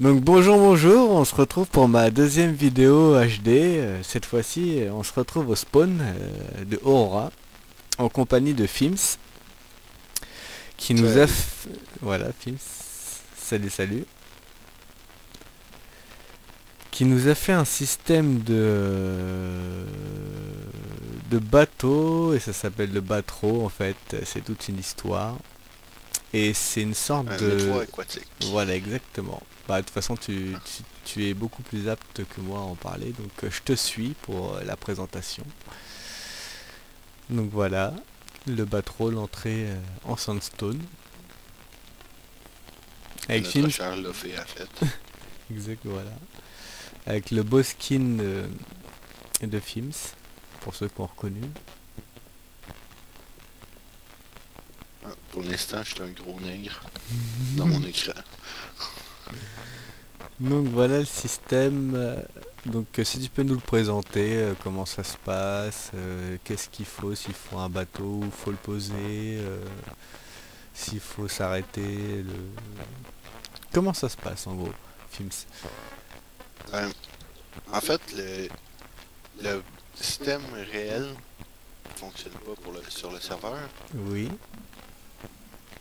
Donc bonjour bonjour, on se retrouve pour ma deuxième vidéo HD. Euh, cette fois-ci, on se retrouve au spawn euh, de Aurora en compagnie de Fims qui nous a f- voilà Fims. Salut salut. Qui nous a fait un système de de bateau et ça s'appelle le bateau en fait, c'est toute une histoire. Et c'est une sorte Un de aquatique. voilà, exactement. Bah, de toute façon, tu, tu, tu es beaucoup plus apte que moi à en parler, donc euh, je te suis pour euh, la présentation. Donc voilà, le bateau, l'entrée euh, en sandstone. Avec Notre fait. exact, voilà. Avec le beau skin de, de Films, pour ceux qui ont reconnu. Ah, Pour l'instant, je suis un gros nègre dans mon écran. Donc voilà le système. euh, Donc euh, si tu peux nous le présenter, euh, comment ça se passe, euh, qu'est-ce qu'il faut, s'il faut un bateau, où faut le poser, euh, s'il faut s'arrêter, le... comment ça se passe en gros, Films. En fait, le, le système réel fonctionne pas pour le, sur le serveur. Oui,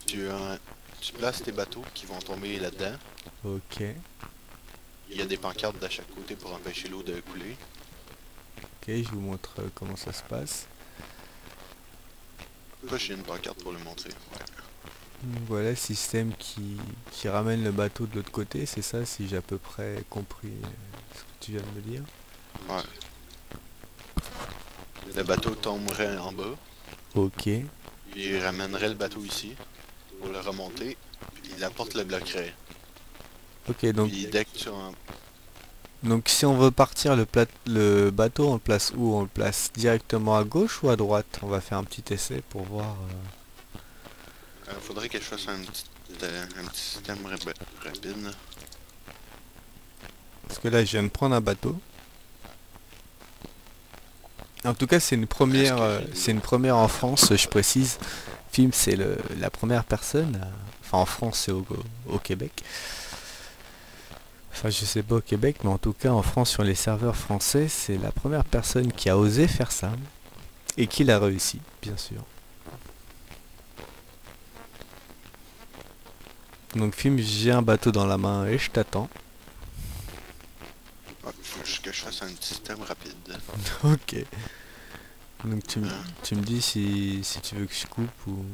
Tu, euh, tu places tes bateaux qui vont tomber là-dedans. ok, Il y a des pancartes de chaque côté pour empêcher l'eau de couler. ok, je vous montre comment ça se passe. Là, j'ai une pancarte pour le montrer. Ouais. Voilà le système qui, qui ramène le bateau de l'autre côté, c'est ça si j'ai à peu près compris ce que tu viens de me dire. Ouais. Le bateau tomberait en bas. Ok, Il ramènerait le bateau ici pour le remonter. Puis il apporte le bloquerait. ok donc Puis dès que tu en- Donc si on veut partir le, plat- le bateau, on le place où? On le place directement à gauche ou à droite? On va faire un petit essai pour voir. euh. Euh, faudrait que je fasse un petit, euh, un petit système rap- rapide. Parce que là, je viens de prendre un bateau. En tout cas, c'est une première, euh, c'est une première en France, je précise. Film, c'est la première personne. à- Enfin, en France et au, au Québec. Enfin, je sais pas au Québec, mais en tout cas, en France, sur les serveurs français, c'est la première personne qui a osé faire ça. Et qui l'a réussi, bien sûr. Donc, film, j'ai un bateau dans la main et je t'attends. Ouais, faut juste que je fasse un système rapide. Ok. Donc tu, me- tu me dis si, si tu veux que je coupe ou,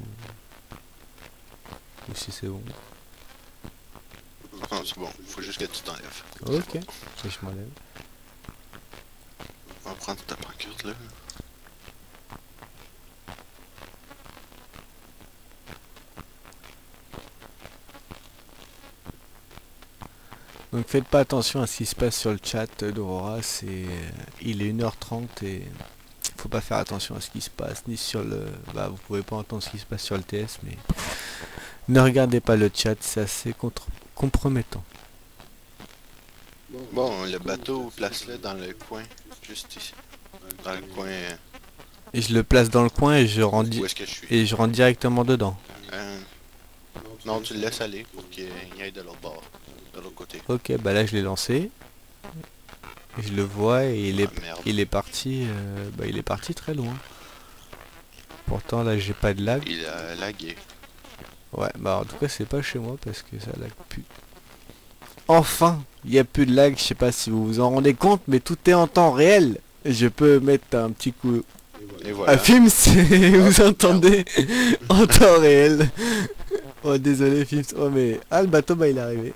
ou si c'est bon. Non, c'est bon, faut juste que tu t'enlèves. Ok. Je m'enlève. On va prendre ta pancarte là. Donc faites pas attention à ce qui se passe sur le chat d'Aurora. C'est euh, il est 1h30 et faut pas faire attention à ce qui se passe ni sur le. Bah vous pouvez pas entendre ce qui se passe sur le TS, mais ne regardez pas le chat, c'est assez contre- compromettant. Bon, le bateau, place-le dans le coin, juste ici. Dans le coin euh, Et je le place dans le coin et je je suis? et je rentre directement dedans. Euh, non, tu le laisses aller pour qu'il y aille de l'autre bord, de l'autre côté. Ok, bah là je l'ai lancé. Je le vois et il est, Ah, merde. il est parti, euh, bah il est parti très loin. Pourtant là j'ai pas de lag. Il a lagué. Ouais, bah en tout cas c'est pas chez moi parce que ça lag plus. Enfin, il y a plus de lag. Je sais pas si vous vous en rendez compte, mais tout est en temps réel. Je peux mettre un petit coup Et voilà. à film vous entendez en temps réel. Oh désolé Films. Oh mais ah le bateau bah il est arrivé.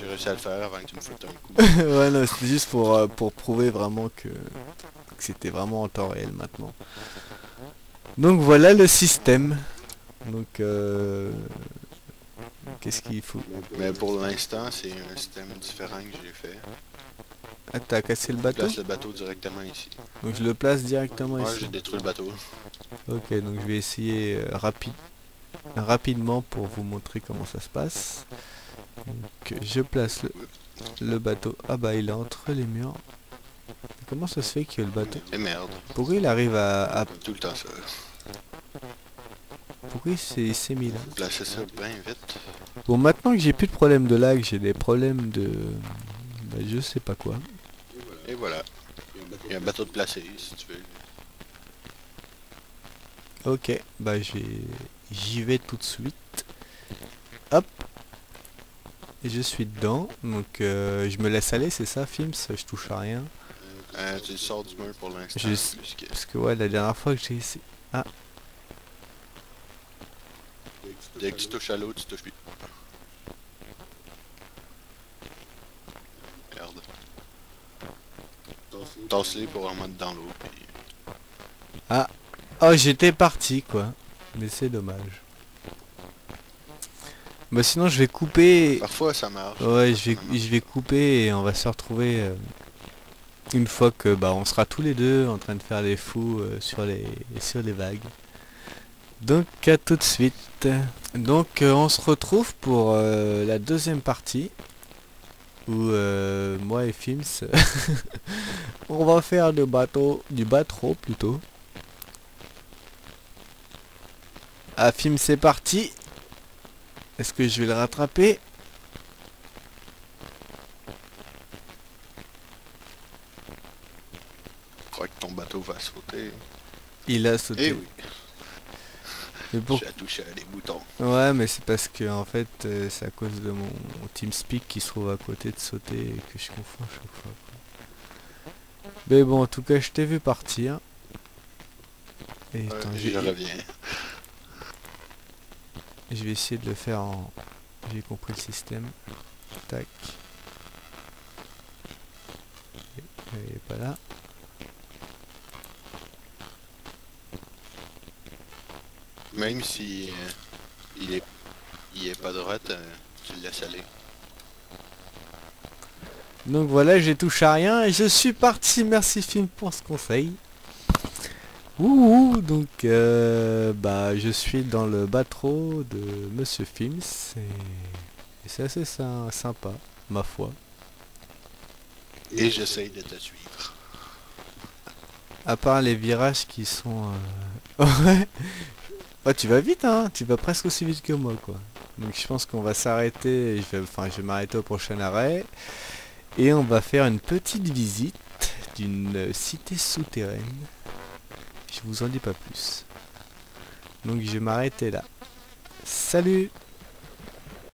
J'ai réussi à le faire avant que tu me foutes un coup. ouais, non, c'était juste pour, euh, pour prouver vraiment que, que c'était vraiment en temps réel maintenant. Donc voilà le système. Donc, euh, qu'est-ce qu'il faut? Mais pour l'instant, c'est un système différent que j'ai fait. Ah, t'as cassé le Je bateau? place le bateau directement ici. Donc je le place directement Moi, ici. j'ai détruit le bateau. Ok, donc je vais essayer euh, rapide, rapidement pour vous montrer comment ça se passe. Donc je place le, le bateau. Ah bah il est entre les murs. Comment ça se fait que le bateau... Et merde. Pourquoi il arrive à... à- Tout le temps ça. Pourquoi il s'est mis là? Placer ça bien vite. Bon, maintenant que j'ai plus de problème de lag, j'ai des problèmes de... Bah, je sais pas quoi. Et voilà. Il y a un bateau de placé, si tu veux. Ok, bah. J'y vais tout de suite. Hop. Et je suis dedans. Donc euh, je me laisse aller, c'est ça, Films Je touche à rien. Euh, tu sors du mur pour l'instant. Parce que ouais, la dernière fois que j'ai essayé... Ah, Dès que tu touches à l'eau, tu touches plus. Merde. Tasse-les pour remettre dans l'eau. puis- Oh, j'étais parti, quoi. Mais c'est dommage. Bah sinon, je vais couper... Parfois ça marche. Ouais, je vais, je vais couper et on va se retrouver euh, une fois que bah on sera tous les deux en train de faire les fous euh, sur les sur les vagues. Donc à tout de suite. Donc euh, on se retrouve pour la deuxième partie où moi et Films on va faire du bateau du bateau plutôt. Ah Films c'est parti. Est-ce que je vais le rattraper? Je crois que ton bateau va sauter. Il a Eh sauté. oui, Mais pour- j'ai touché à des boutons. Ouais, mais c'est parce que en fait, euh, c'est à cause de mon, mon TeamSpeak qui se trouve à côté de sauter et que je confonds à chaque fois. quoi. Mais bon, en tout cas, je t'ai vu partir. Et Ouais, attends, je j'ai- je vais essayer de le faire en... J'ai compris le système. Tac. Il est pas là. Même si euh, il est il est pas droit, euh, tu le laisses aller. Donc voilà, j'ai touché à rien et je suis parti. Merci film pour ce conseil. Ouh, donc euh, bah je suis dans le bateau de Monsieur Films et, et c'est assez sy- sympa, ma foi. Et j'essaye de te suivre. À part les virages qui sont... euh, Ouais. Ouais, tu vas vite, hein. Tu vas presque aussi vite que moi, quoi. Donc je pense qu'on va s'arrêter. Je vais... Enfin, je vais m'arrêter au prochain arrêt. Et on va faire une petite visite d'une cité souterraine. Je vous en dis pas plus. Donc je vais m'arrêter là. Salut